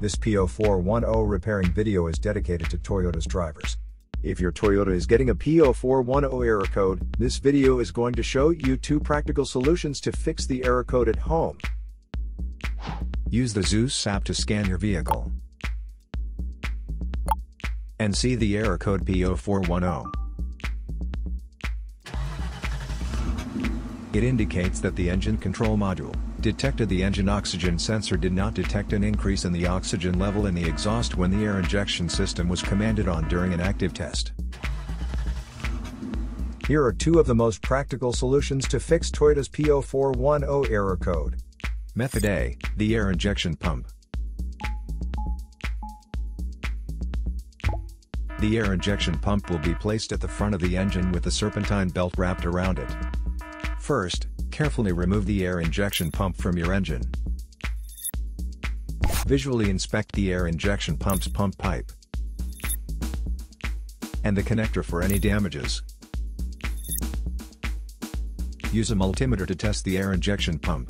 This P0410 repairing video is dedicated to Toyota's drivers. If your Toyota is getting a P0410 error code, this video is going to show you two practical solutions to fix the error code at home. Use the ZUS app to scan your vehicle and see the error code P0410. It indicates that the engine control module detected the engine oxygen sensor did not detect an increase in the oxygen level in the exhaust when the air injection system was commanded on during an active test. Here are two of the most practical solutions to fix Toyota's P0410 error code. Method A, the air injection pump. The air injection pump will be placed at the front of the engine with the serpentine belt wrapped around it. First, carefully remove the air injection pump from your engine. Visually inspect the air injection pump's pump pipe and the connector for any damages. Use a multimeter to test the air injection pump.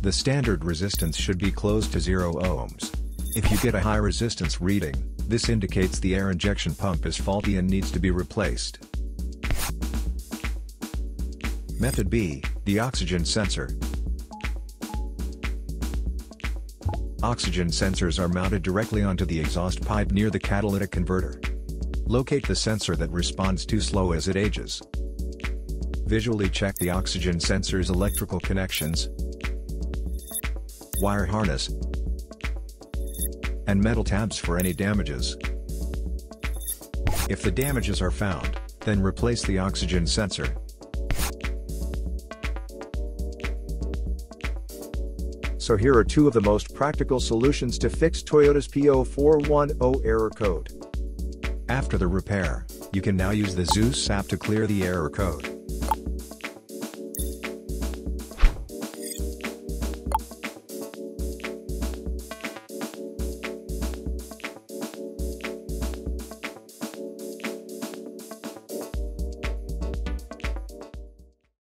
The standard resistance should be close to 0 ohms. If you get a high resistance reading, this indicates the air injection pump is faulty and needs to be replaced. Method B, the oxygen sensor. Oxygen sensors are mounted directly onto the exhaust pipe near the catalytic converter. Locate the sensor that responds too slow as it ages. Visually check the oxygen sensor's electrical connections, wire harness, and metal tabs for any damages. If the damages are found, then replace the oxygen sensor. So here are two of the most practical solutions to fix Toyota's P0410 error code. After the repair, you can now use the ZUS app to clear the error code.